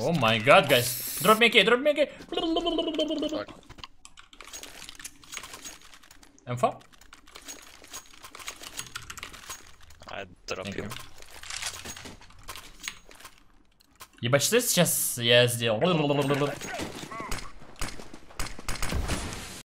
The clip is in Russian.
Oh my god, guys. Drop me a key, drop me a key. Так. Инфа? I drop Thank you. you. Ебать, что сейчас я сделал?